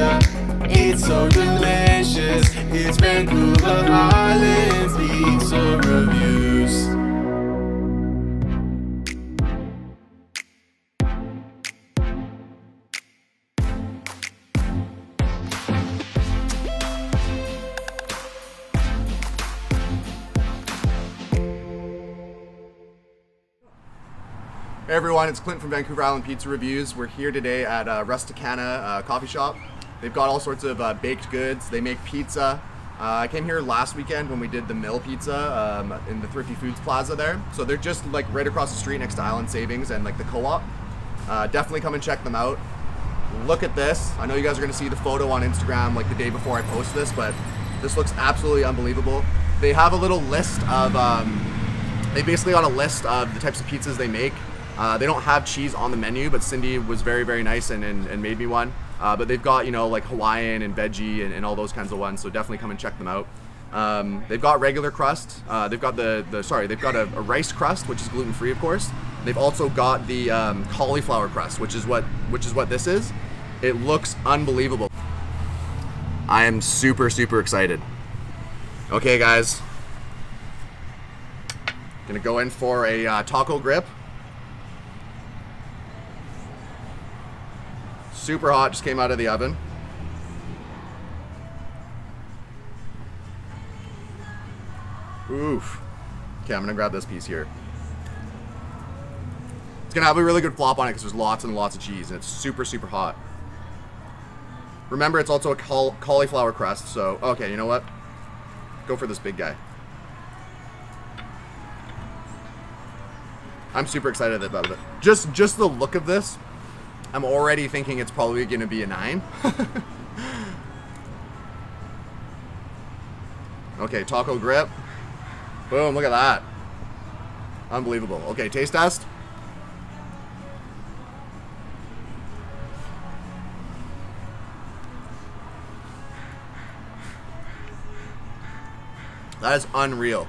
pizza. It's so delicious. It's Vancouver Island's Pizza Reviews. Hey everyone, it's Clint from Vancouver Island Pizza Reviews. We're here today at uh, Rusticana uh, Coffee Shop. They've got all sorts of uh, baked goods. They make pizza. Uh, I came here last weekend when we did the mill pizza um, in the Thrifty Foods Plaza there. So they're just like right across the street next to Island Savings and like the co-op. Uh, definitely come and check them out. Look at this. I know you guys are gonna see the photo on Instagram like the day before I post this, but this looks absolutely unbelievable. They have a little list of, um, they basically got a list of the types of pizzas they make. Uh, they don't have cheese on the menu, but Cindy was very, very nice and, and, and made me one. Uh, but they've got, you know, like Hawaiian and veggie and, and all those kinds of ones, so definitely come and check them out. Um, they've got regular crust. Uh, they've got the, the sorry, they've got a, a rice crust, which is gluten free, of course. They've also got the um, cauliflower crust, which is what which is what this is. It looks unbelievable. I am super, super excited. Okay, guys. Gonna go in for a uh, taco grip. Super hot, just came out of the oven. Oof. Okay, I'm gonna grab this piece here. It's gonna have a really good flop on it because there's lots and lots of cheese and it's super, super hot. Remember, it's also a caul cauliflower crust, so, okay, you know what? Go for this big guy. I'm super excited about it. Just, just the look of this, I'm already thinking it's probably gonna be a nine. okay, taco grip. Boom, look at that. Unbelievable. Okay, taste test. That is unreal.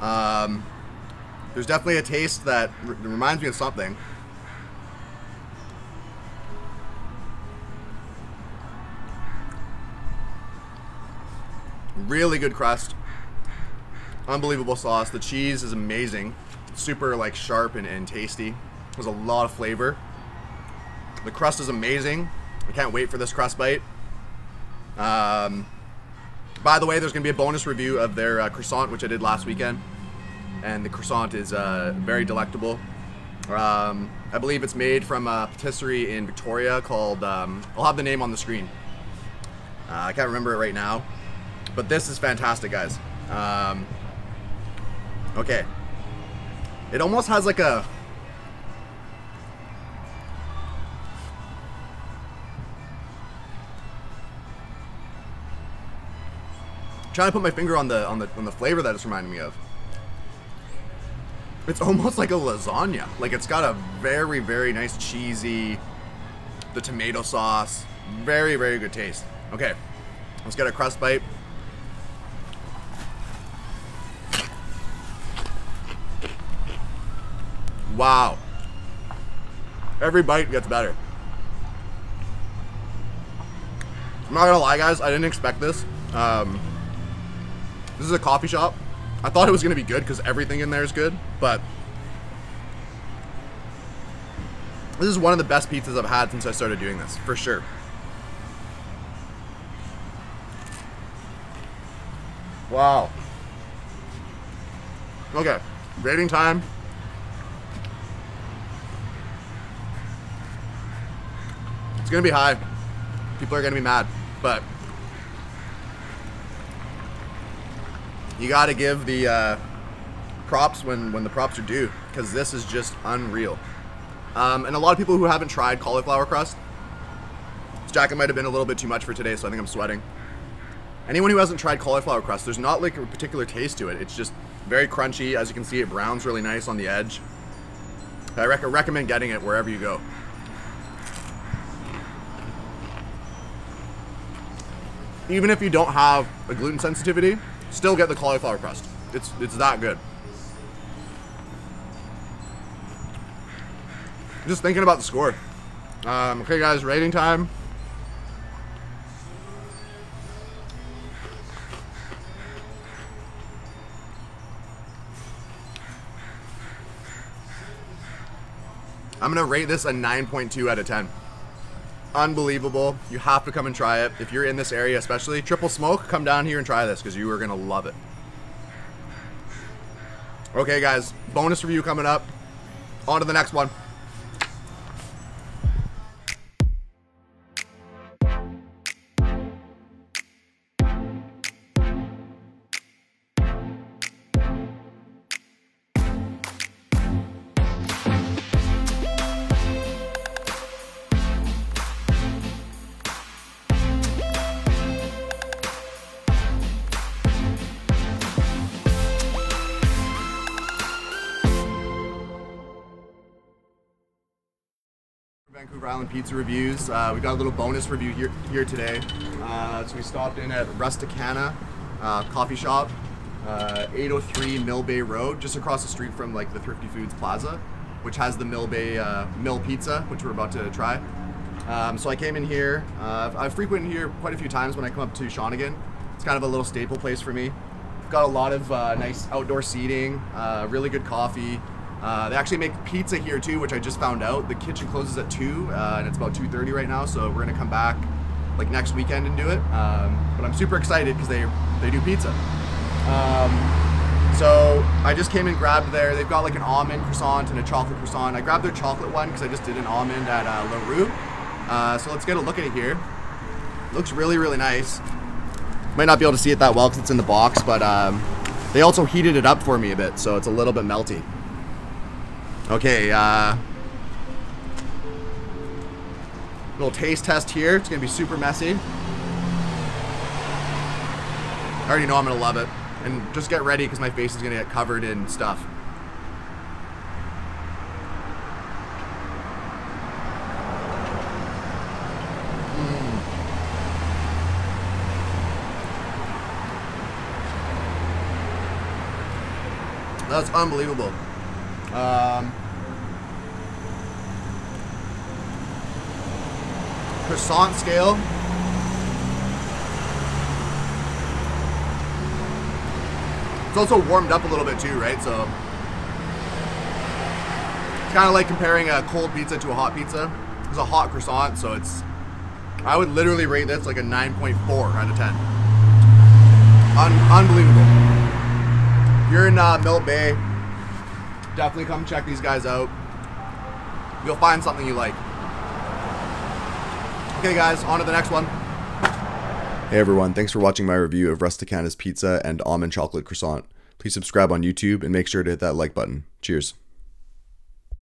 Um, there's definitely a taste that reminds me of something. Really good crust. Unbelievable sauce. The cheese is amazing. Super like sharp and, and tasty. There's a lot of flavor. The crust is amazing. I can't wait for this crust bite. Um, by the way, there's going to be a bonus review of their uh, croissant, which I did last weekend. And the croissant is uh, very delectable. Um, I believe it's made from a patisserie in Victoria called, um, I'll have the name on the screen. Uh, I can't remember it right now. But this is fantastic, guys. Um, okay. It almost has like a... Trying to put my finger on the on the on the flavor that it's reminding me of. It's almost like a lasagna. Like it's got a very very nice cheesy, the tomato sauce, very very good taste. Okay, let's get a crust bite. Wow. Every bite gets better. I'm not gonna lie, guys. I didn't expect this. Um, this is a coffee shop. I thought it was gonna be good because everything in there is good, but this is one of the best pizzas I've had since I started doing this, for sure. Wow. Okay, rating time. It's gonna be high. People are gonna be mad, but you got to give the uh, props when when the props are due because this is just unreal. Um, and a lot of people who haven't tried cauliflower crust, this jacket might have been a little bit too much for today, so I think I'm sweating. Anyone who hasn't tried cauliflower crust, there's not like a particular taste to it. It's just very crunchy. As you can see, it browns really nice on the edge. I rec recommend getting it wherever you go. Even if you don't have a gluten sensitivity, still get the cauliflower crust. It's it's that good. Just thinking about the score. Um, okay, guys, rating time. I'm gonna rate this a 9.2 out of 10. Unbelievable. You have to come and try it. If you're in this area, especially Triple Smoke, come down here and try this because you are gonna love it. Okay, guys, bonus review coming up. On to the next one. Vancouver Island Pizza Reviews. Uh, we got a little bonus review here here today. Uh, so we stopped in at Rusticana uh, Coffee Shop, uh, 803 Mill Bay Road, just across the street from like the Thrifty Foods Plaza, which has the Mill Bay uh, Mill Pizza, which we're about to try. Um, so I came in here. Uh, I've frequented here quite a few times when I come up to Shawnigan. It's kind of a little staple place for me. We've got a lot of nice outdoor seating, really good coffee. Uh, they actually make pizza here too, which I just found out. The kitchen closes at two, uh, and it's about 2:30 right now. So we're gonna come back like next weekend and do it. Um, but I'm super excited because they they do pizza. Um, so I just came and grabbed there. They've got like an almond croissant and a chocolate croissant. I grabbed their chocolate one because I just did an almond at uh, La Rue. Uh, so let's get a look at it here. Looks really really nice. Might not be able to see it that well because it's in the box, but um, they also heated it up for me a bit, so it's a little bit melty. Okay, uh, little taste test here. It's gonna be super messy. I already know I'm gonna love it. And just get ready because my face is gonna get covered in stuff. Mm. That's unbelievable. Um, croissant scale. It's also warmed up a little bit too, right? So it's kind of like comparing a cold pizza to a hot pizza. It's a hot croissant, so it's. I would literally rate this like a 9.4 out of 10. Un unbelievable. If you're in uh, Mill Bay, definitely come check these guys out. You'll find something you like. Okay, guys, on to the next one. Hey everyone, thanks for watching my review of Rusticana's pizza and almond chocolate croissant. Please subscribe on YouTube and make sure to hit that like button. Cheers.